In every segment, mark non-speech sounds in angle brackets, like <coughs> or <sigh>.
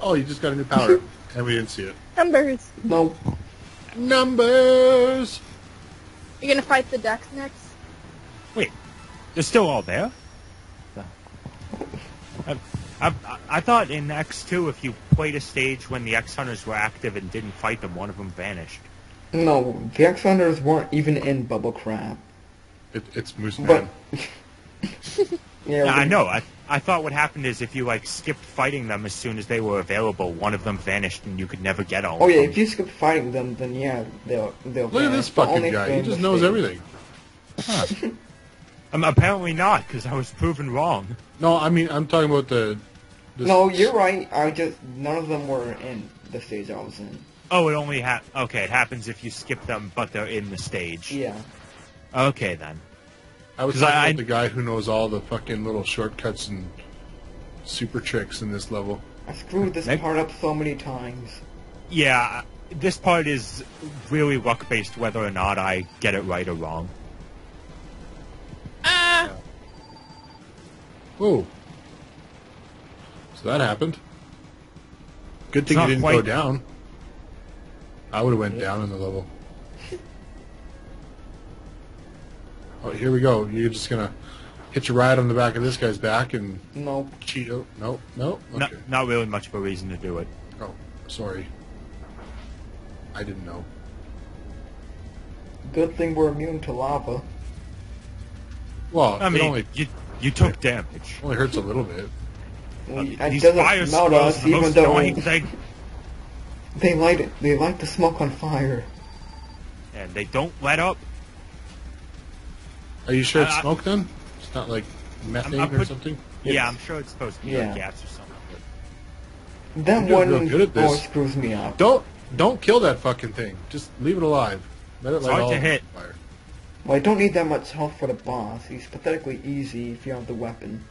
Oh, you just got a new power, <laughs> and we didn't see it. Numbers. No. Numbers. You're gonna fight the Dex next? Wait, they're still all there? I, I, I thought in X2, if you played a stage when the X Hunters were active and didn't fight them, one of them vanished. No, the X Hunters weren't even in Bubble Crab. It, it's Moose Man. yeah, <laughs> Yeah, I know. I, I thought what happened is if you like skipped fighting them as soon as they were available, one of them vanished and you could never get all. Oh of yeah, them. if you skip fighting them, then yeah, they'll they'll. Look at this fucking guy. He just knows stage. everything. Um, apparently not, because I was proven wrong. No, I mean I'm talking about the. the No, you're right. I just none of them were in the stage I was in. Oh, it only ha- okay. It happens if you skip them, but they're in the stage. Yeah. Okay then. I was 'Cause talking I- about the guy who knows all the fucking little shortcuts and super tricks in this level. I screwed this Meg- part up so many times. Yeah, this part is really luck based, whether or not I get it right or wrong. Ah! Oh. So that happened. Good thing you didn't go down. I would have went down in the level. Oh, here we go. You're just gonna hitch a ride on the back of this guy's back and no cheat out. No, no. Okay. Not, not really much of a reason to do it. Oh, sorry. I didn't know. Good thing we're immune to lava. Well, I mean, only you you took damage. only hurts a little bit. Well, Uh, it These doesn't fire melt us, are the even most though annoying thing, they light it. They light the smoke on fire. and they don't let up. Are you sure it's Uh, smoke then? It's not like methane I'm or put- something? Yeah, I'm sure it's supposed to be Yeah. like gas or something. but- That You're one good at this. always screws me up. Don't don't kill that fucking thing. Just leave it alive. Let it It's light hard all to hit. Fire. Well, I don't need that much health for the boss. He's pathetically easy if you have the weapon.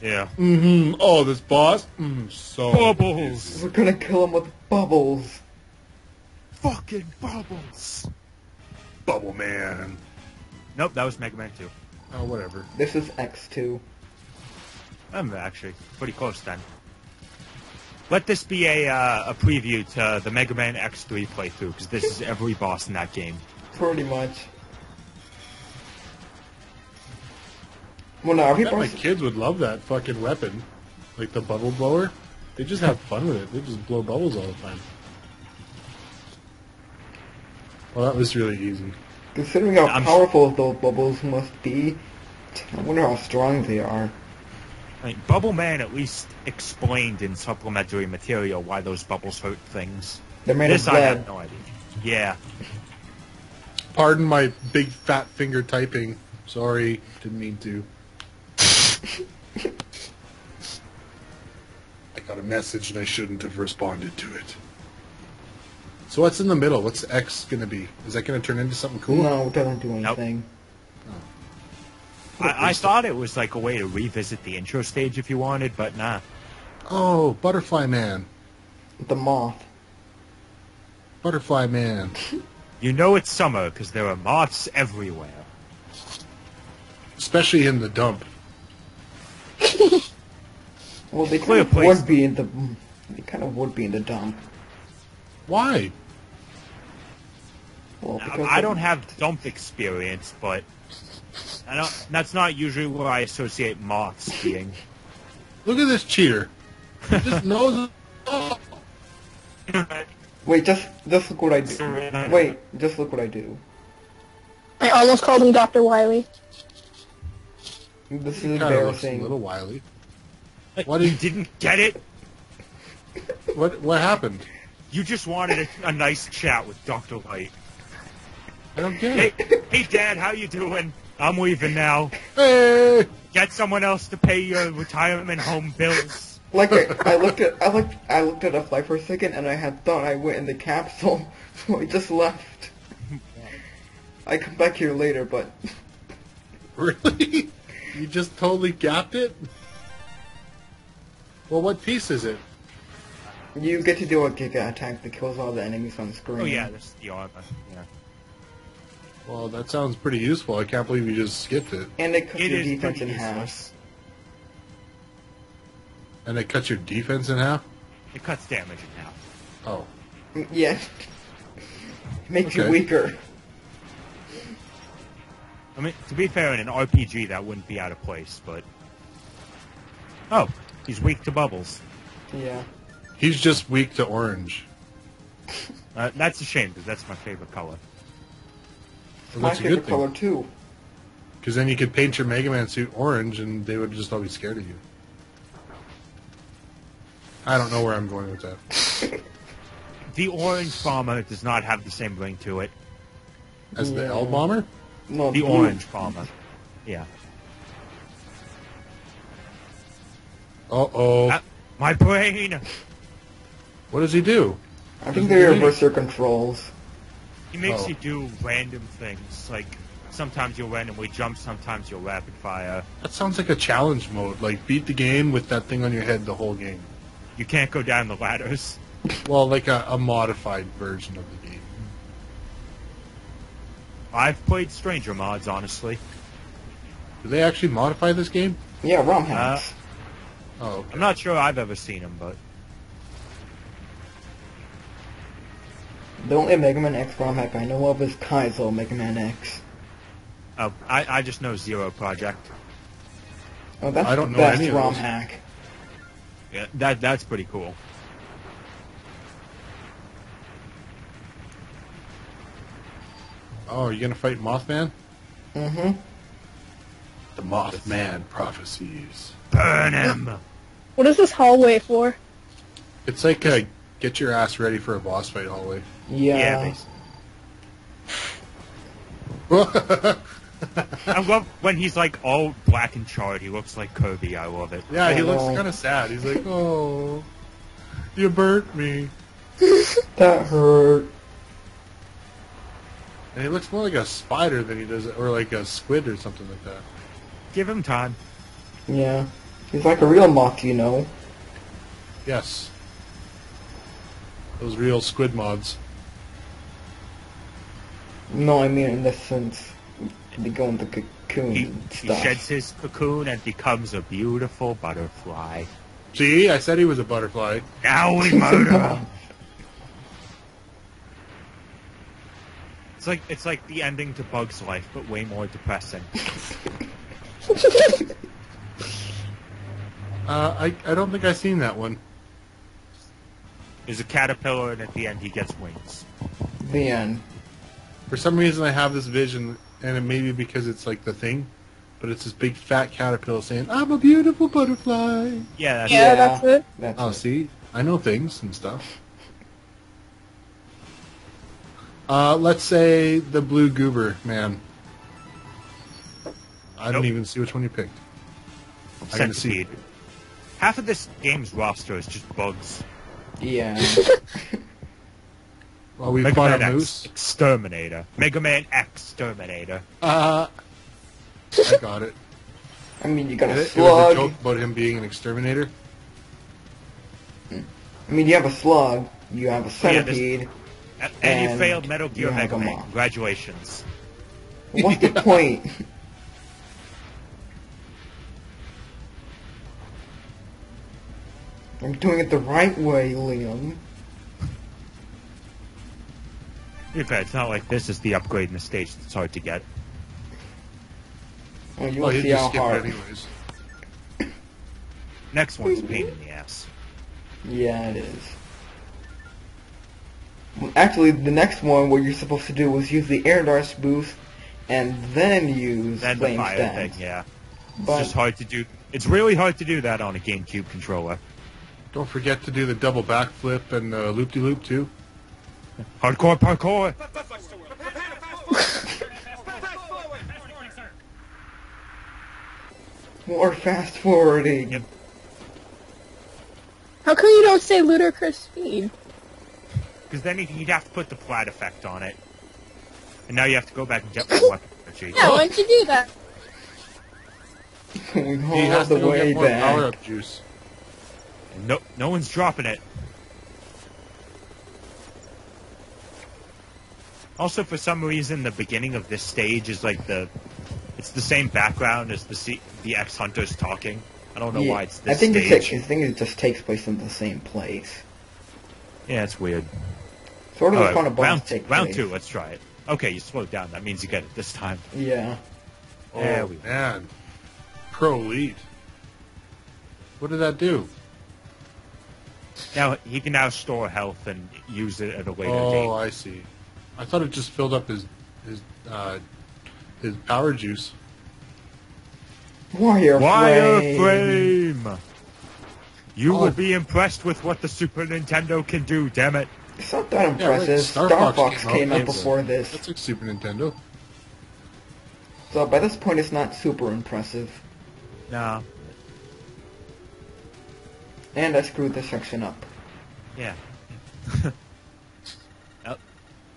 Yeah. Mm-hmm. Oh, this boss. Mm, so Bubbles. We're gonna kill him with bubbles. Fucking bubbles. Bubble Man. Nope, that was Mega Man 2. Oh, whatever. This is X2. I'm actually pretty close then. Let this be a uh, a preview to the Mega Man X3 playthrough, because this is every boss in that game. Pretty much. Well, no, every I bet my kids would love that fucking weapon, like the bubble blower. They just have fun with it. They just blow bubbles all the time. Well, that was really easy. Considering how I'm- powerful those bubbles must be, I wonder how strong they are. I mean, Bubble Man at least explained in supplementary material why those bubbles hurt things. They're made this of I have no idea. Yeah. Pardon my big fat finger typing. Sorry, didn't mean to. <laughs> I got a message and I shouldn't have responded to it. So what's in the middle? What's X gonna be? Is that gonna turn into something cool? No, it doesn't do Nope. anything. I, I thought it was like a way to revisit the intro stage if you wanted, but nah. Oh, Butterfly Man. The moth. Butterfly Man. <laughs> You know it's summer because there are moths everywhere. Especially in the dump. <laughs> Well, they kind Clear of place. would be in the. They kind of would be in the dump. Why? Well, I, I don't have dump experience, but I don't, that's not usually where I associate moths being. <laughs> Look at this cheater. He just knows. Wait, just just look what I do. <laughs> Wait, just look what I do. I almost called him Dr. Wily. This is he kind of looks a embarrassing. little Wily. What What you did- didn't get it? <laughs> What what happened? You just wanted a, a nice chat with Doctor Light. I don't get Hey, it. hey, Dad, how you doing? I'm leaving now. Hey! Get someone else to pay your retirement home bills. Like I, I looked at I looked I looked at a flight for a second and I had thought I went in the capsule, <laughs> so I just left. I come back here later, but <laughs> Really? You just totally gapped it? Well, what piece is it? You get to do a Giga attack that kills all the enemies on screen. Oh yeah, that's the armor. Yeah. Well, that sounds pretty useful. I can't believe you just skipped it. And it cuts It your defense in half. useless. And it cuts your defense in half? It cuts damage in half. Oh. Yeah. <laughs> Makes you Okay. weaker. I mean, to be fair, in an RPG, that wouldn't be out of place, but. Oh, he's weak to bubbles. Yeah. He's just weak to orange. Uh, that's a shame, because that's my favorite color. Well, My that's a favorite good thing. color too. Because then you could paint your Mega Man suit orange and they would just all be scared of you. I don't know where I'm going with that. <laughs> The orange bomber does not have the same ring to it. As the Yeah. L bomber? No, The blue. orange bomber. Yeah. Uh oh. Ah, my brain! What does he do? I think they do reverse your controls. He makes Oh. you do random things. Like, sometimes you'll randomly jump, sometimes you'll rapid fire. That sounds like a challenge mode. Like beat the game with that thing on your head the whole game. You can't go down the ladders. <laughs> Well, like a, a modified version of the game. I've played Stranger mods, honestly. Do they actually modify this game? Yeah, ROM hacks. Uh, oh, okay. I'm not sure I've ever seen them, but the only Mega Man X ROM hack I know of is Kaizo Mega Man X. Oh, I, I just know Zero Project. Oh, that's I don't the know best any of ROM those. hack. Yeah, that that's pretty cool. Oh, you gonna fight Mothman? Mm-hmm. The Mothman prophecies. Burn him! What is this hallway for? It's like a get your ass ready for a boss fight hallway. Yeah. basically. I love when he's like all black and charred. He looks like Kobe. I love it. yeah, he Oh, looks kind of sad. He's like, oh, you burnt me. <laughs> that hurt. And he looks more like a spider than he does, or like a squid or something like that. Give him time. Yeah. He's like a real moth, you know. Yes. Those real squid mods. No, I mean in the sense they go in the cocoon He, and he stuff. sheds his cocoon and becomes a beautiful butterfly. See, I said he was a butterfly. Now we <laughs> murder him. It's like it's like the ending to Bug's Life, but way more depressing. <laughs> Uh, I, I don't think I've seen that one. There's a caterpillar, and at the end he gets wings. the end. For some reason, I have this vision, and it may be because it's like the thing, but it's this big fat caterpillar saying, "I'm a beautiful butterfly." Yeah, that's Yeah, Yeah. that's it. That's Oh, it. see, I know things and stuff. Uh, let's say the blue goober man. I Nope. don't even see which one you picked. I gotta see. centipede. Half of this game's roster is just bugs. Yeah. <laughs> Well, we Mega fought Man a X moose. Exterminator. Mega Man X Exterminator. Uh, I got it. I mean, you got It, a it was a slug. joke about him being an exterminator. I mean, you have a slug. You have a yeah, this- centipede. A- And, you And failed Metal Gear you have Mega a Man. moth. Congratulations. What's the point? <laughs> I'm doing it the right way, Liam. To be fair, it's not like this is the upgrade in the stage that's hard to get. Oh, you'll Well, he see just how skipped hard. anyways. <coughs> Next one's a pain in the ass. Yeah, it is. Actually, the next one, what you're supposed to do was use the air darts boost, and then use Then the fire stance. thing, yeah. It's just hard to do. It's really hard to do that on a GameCube controller. Don't forget to do the double backflip and uh, loop-de-loop too. Hardcore parkour! more fast forwarding. Yep. How come you don't say ludicrous speed? Because then he'd he'd have to put the flat effect on it. And now you have to go back and get more weapon energy. Yeah, why'd you do that? Going He has the to go way get more back. power-up juice. And no, no one's dropping it. Also, for some reason, the beginning of this stage is like the, it's the same background as the C, the X Hunters talking. I don't know Yeah, why it's I this think stage. takes, I think it just takes place in the same place. Yeah, it's weird. Sort of All right, fun of round, take round place. two, let's try it. Okay, you slowed down. That means you get it this time. Yeah. There oh we go. man, pro lead. What did that do? Now he can now store health and use it at a later Oh, date. I see. I thought it just filled up his his uh, his power juice. Warrior Wireframe! You Oh. will be impressed with what the Super Nintendo can do, damn it. It's not that Yeah, right, impressive. Star Star, Fox Fox came came out out before this. That's like Super Nintendo. So by this point, it's not super impressive. No. And I screwed this section up. Yeah. <laughs>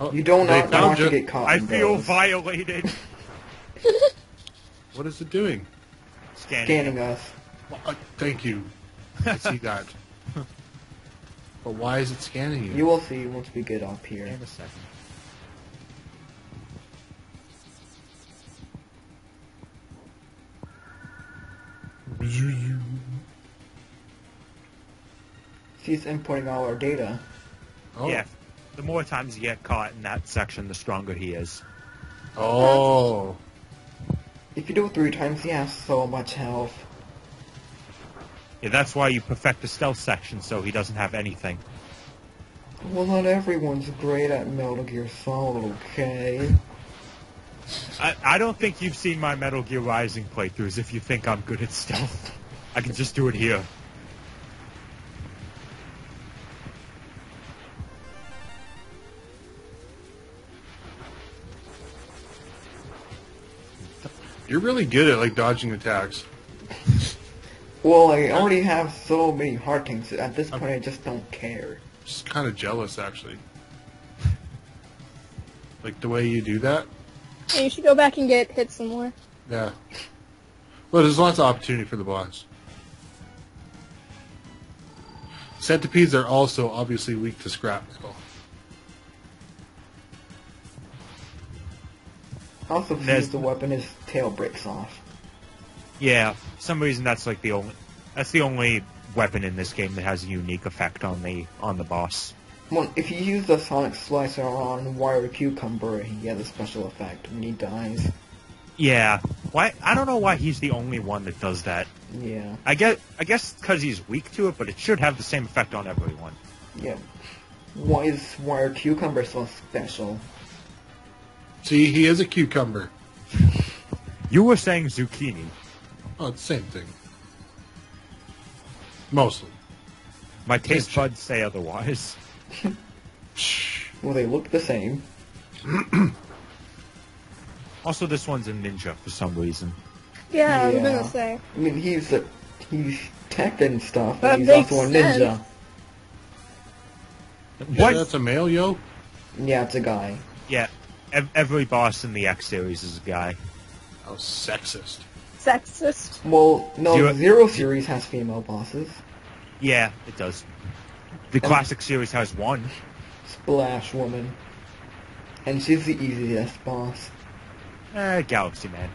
Oh, You don't they not want to get caught. I feel those. violated. What is it doing? Scanning. Scanning us. Well, uh, thank you. I see that. <laughs> But why is it scanning you? You will see once we get up here. In a second. She's inputting all our data. Oh. Yeah. The more times you get caught in that section, the stronger he is. Oh. If you do it three times, he has so much health. Yeah, that's why you perfect the stealth section so he doesn't have anything. Well, not everyone's great at Metal Gear Solid, okay? I, I don't think you've seen my Metal Gear Rising playthroughs if you think I'm good at stealth. I can just do it here. You're really good at like dodging attacks. Well, I already have so many heart tanks. At this point, I just don't care. Just kind of jealous actually. Like the way you do that. Yeah, you should go back and get hit some more. Yeah. Well, there's lots of opportunity for the boss. Centipedes are also obviously weak to scrap metal. Also, There's- the weapon, his tail breaks off. Yeah, for some reason that's like the only that's the only weapon in this game that has a unique effect on the on the boss. Well, if you use the Sonic Slicer on Wire Cucumber, he has a special effect when he dies. Yeah, why? I don't know why he's the only one that does that. Yeah, I guess I guess because he's weak to it, but it should have the same effect on everyone. yeah. Why is Wire Cucumber so special? See, he is a cucumber. You were saying zucchini. Oh, it's the same thing. Mostly. My taste Sure. buds say otherwise. Shh. <laughs> Well, they look the same. <clears throat> Also, this one's a ninja for some reason. Yeah, I was Yeah. gonna say. I mean, he's a he's tech and stuff, That and he's makes also a ninja. sense. Yeah, What? that's a male, yo. Yeah, it's a guy. Yeah, ev- every boss in the X series is a guy. Oh, sexist. Sexist. Well, no, Zero- Zero Series has female bosses. Yeah, it does. The classic series has one. Splash Woman. And she's the easiest boss. Eh, Galaxy Man.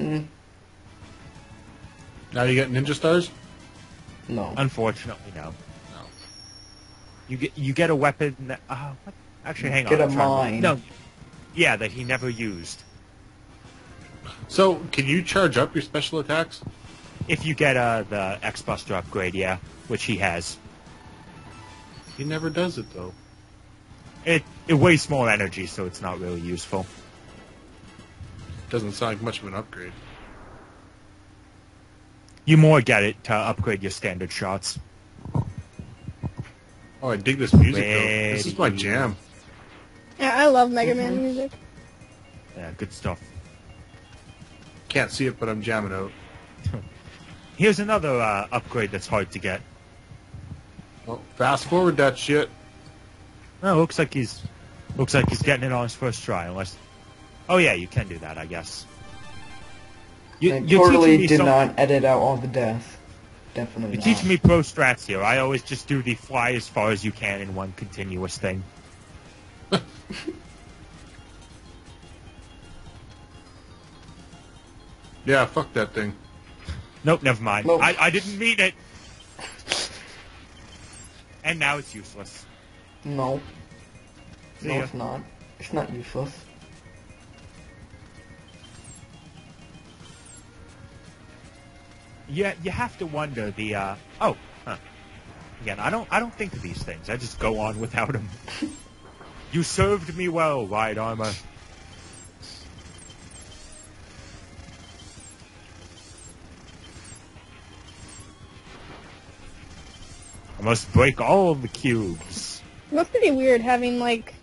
Mm, Now you get ninja stars? no. Unfortunately, no. No. You get you get a weapon. That, uh, what? Actually, hang Get on. a I'm trying mine. No. Yeah, that he never used. So, can you charge up your special attacks? If you get uh, the X Buster upgrade, yeah, which he has. He never does it, though. It it wastes more energy, so it's not really useful. Doesn't sound like much of an upgrade. You more get it to upgrade your standard shots. Oh, I dig this music, though. This is my Ready. jam. Yeah, I love Mega. Man music. Yeah, good stuff. Can't see it, but I'm jamming out. <laughs> Here's another uh, upgrade that's hard to get. Well, fast forward that shit. Oh, looks like he's looks like he's getting it on his first try. Unless, oh yeah, you can do that, I guess. You, I you're totally me did some- not edit out all the deaths. Definitely You're not. teaching me pro strats here. I always just do the fly as far as you can in one continuous thing. <laughs> Yeah, fuck that thing. Nope, never mind. Nope. I, I didn't mean it. And now it's useless. No. See no, ya. it's not. It's not useless. Yeah, you have to wonder the. uh Oh, huh. Again, I don't. I don't think of these things. I just go on without them. <laughs> you served me well, White Armor. I must break all the cubes. It That's pretty weird having like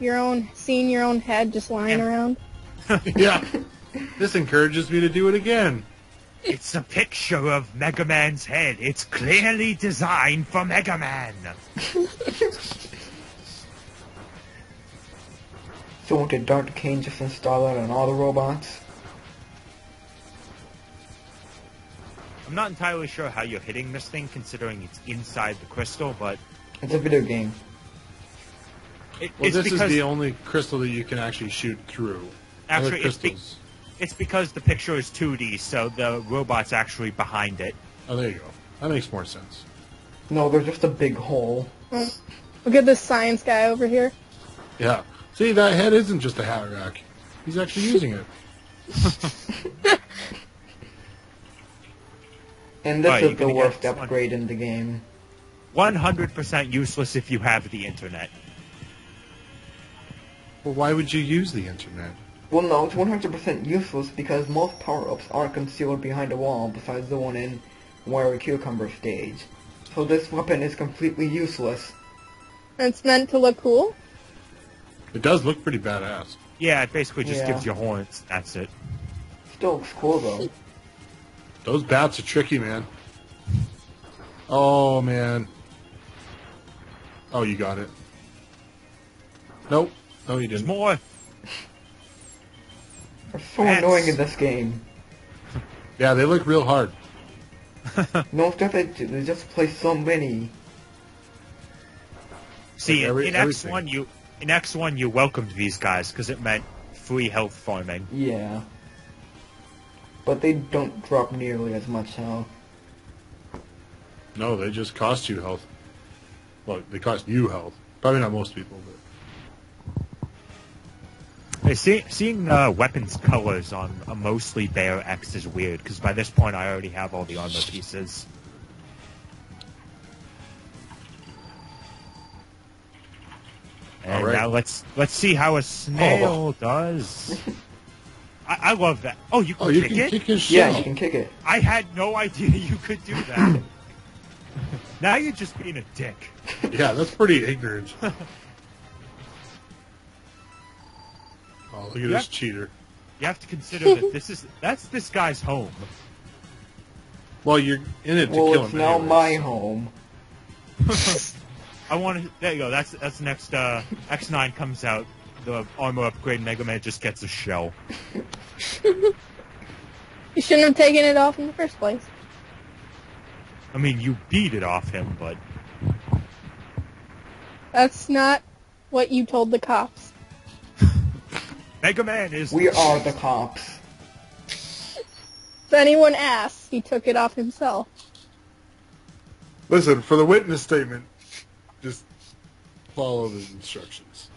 your own, seeing your own head just lying Yeah. around. <laughs> yeah. This encourages me to do it again. It's a picture of Mega Man's head. It's clearly designed for Mega Man. <laughs> So what did Dr. Cain just install that on all the robots? I'm not entirely sure how you're hitting this thing, considering it's inside the crystal, but It's a video game. it, Well, it's this because is the only crystal that you can actually shoot through. Actually it's, be, it's because the picture is 2D, so the robot's actually behind it. Oh, there you go. That makes more sense. No, there's just a big hole. Look at this science guy over here. Yeah. See, that head isn't just a hat rack. He's actually using it. <laughs> And this Right, is the worst upgrade in the game. 100% useless if you have the internet. Well, why would you use the internet? Well, no, it's 100% useless because most power-ups are concealed behind a wall besides the one in Wiry Cucumber stage. So this weapon is completely useless. It's meant to look cool. It does look pretty badass. Yeah, it basically just Yeah. gives you horns. That's it. Still looks cool though. Those bats are tricky, man. Oh, man. Oh, you got it. Nope. No, you There's didn't. more. They're so Bats. annoying in this game. <laughs> Yeah, they look real hard. <laughs> No, it's just that they just play so many. See, Like every- in X1, you in X1 you welcomed these guys because it meant free health farming. Yeah. But they don't drop nearly as much health. No, they just cost you health. Well, they cost you health. Probably not most people, but Hey, see, seeing uh, weapons colors on a mostly bare X is weird because by this point I already have all the armor pieces. Now let's let's see how a snail oh. does. <laughs> I, I love that. Oh, you can oh, you kick can it. kick his Yeah, you can kick it. I had no idea <laughs> you could do that. <laughs> now you're just being a dick. Yeah, that's pretty ignorant. oh, look at Yeah. this cheater. You have to consider that this is that's this guy's home. Well, you're in it to Well, kill it's now my home. I want to. There you go. That's that's next. Uh, X9 comes out. The armor upgrade. Mega Man just gets a shell. You shouldn't have taken it off in the first place. I mean, you beat it off him, but That's not what you told the cops. <laughs> Mega Man is. We are the cops. If anyone asks, he took it off himself. Listen, for the witness statement, just follow the instructions.